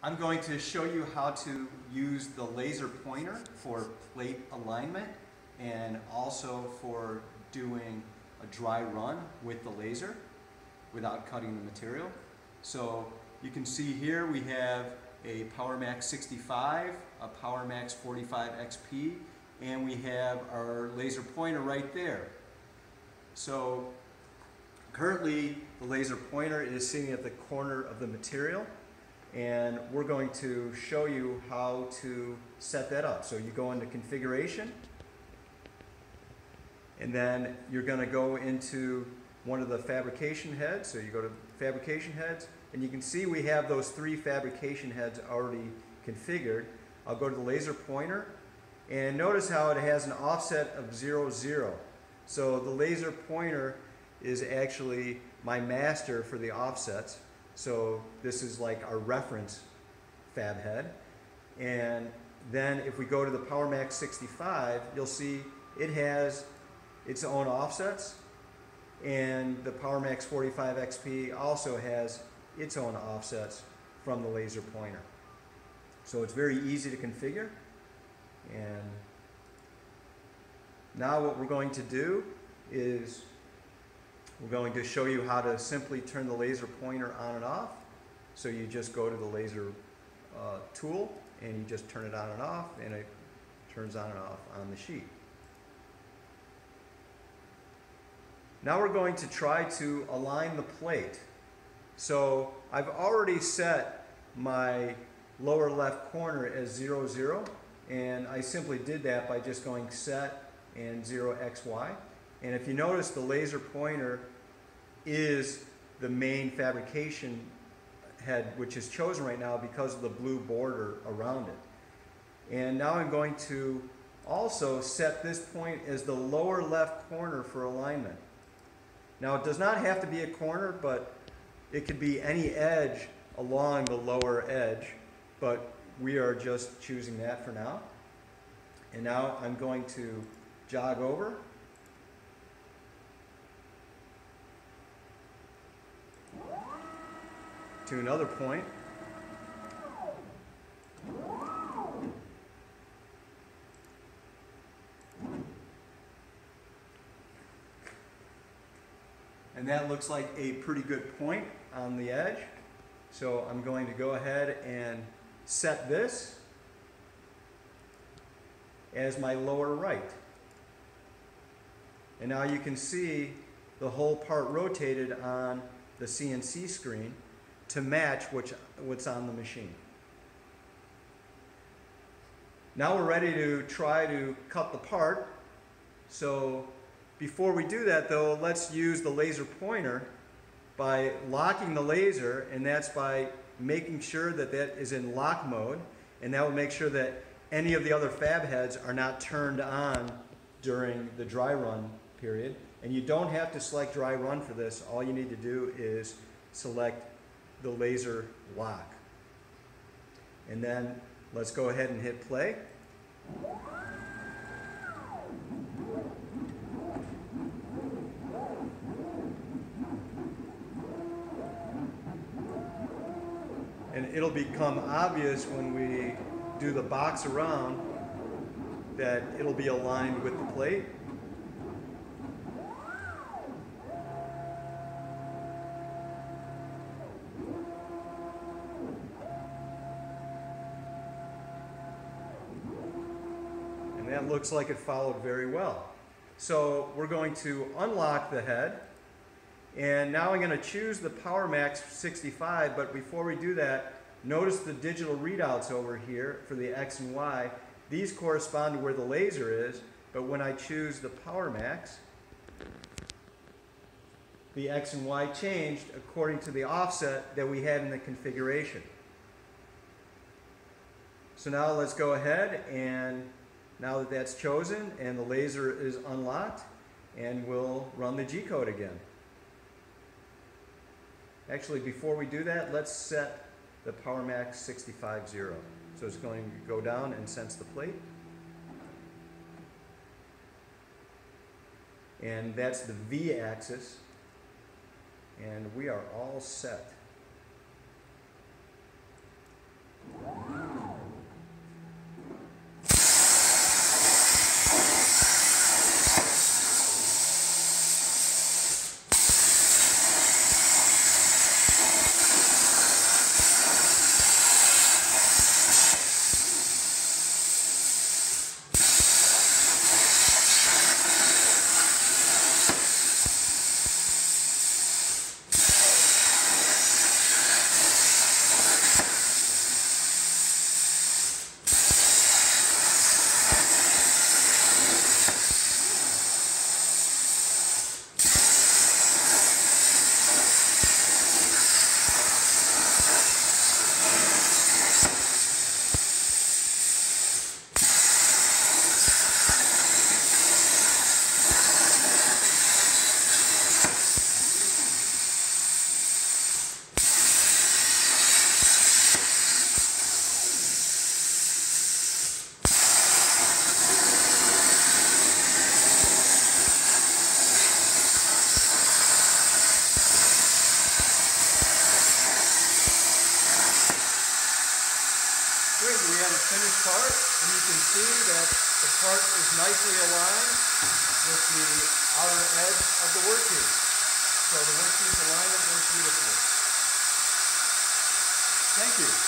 I'm going to show you how to use the laser pointer for plate alignment and also for doing a dry run with the laser without cutting the material. So you can see here we have a PowerMax 65, a PowerMax 45 XP, and we have our laser pointer right there. So currently the laser pointer is sitting at the corner of the material and we're going to show you how to set that up. So you go into configuration and then you're going to go into one of the fabrication heads. So you go to fabrication heads and you can see we have those three fabrication heads already configured. I'll go to the laser pointer and notice how it has an offset of 0, 0. So the laser pointer is actually my master for the offsets. So this is like our reference fab head. And then if we go to the PowerMax 65, you'll see it has its own offsets. And the PowerMax 45 XP also has its own offsets from the laser pointer. So it's very easy to configure. And now what we're going to do is we're going to show you how to simply turn the laser pointer on and off. So you just go to the laser uh, tool and you just turn it on and off and it turns on and off on the sheet. Now we're going to try to align the plate. So I've already set my lower left corner as 0, 0 and I simply did that by just going set and 0 XY. And if you notice the laser pointer is the main fabrication head which is chosen right now because of the blue border around it. And now I'm going to also set this point as the lower left corner for alignment. Now it does not have to be a corner, but it could be any edge along the lower edge, but we are just choosing that for now. And now I'm going to jog over. To another point. And that looks like a pretty good point on the edge. So I'm going to go ahead and set this as my lower right. And now you can see the whole part rotated on the CNC screen to match which, what's on the machine. Now we're ready to try to cut the part. So before we do that though, let's use the laser pointer by locking the laser and that's by making sure that that is in lock mode and that will make sure that any of the other fab heads are not turned on during the dry run period. And you don't have to select dry run for this. All you need to do is select the laser lock. And then let's go ahead and hit play. And it'll become obvious when we do the box around that it'll be aligned with the plate. And looks like it followed very well. So we're going to unlock the head. And now I'm going to choose the PowerMax 65, but before we do that, notice the digital readouts over here for the X and Y. These correspond to where the laser is, but when I choose the PowerMax, the X and Y changed according to the offset that we had in the configuration. So now let's go ahead and now that that's chosen and the laser is unlocked and we'll run the G-code again. Actually, before we do that, let's set the PowerMax 65 0. So it's going to go down and sense the plate. And that's the V axis. And we are all set. We have a finished part, and you can see that the part is nicely aligned with the outer edge of the workpiece. So the workpiece alignment works beautifully. Thank you.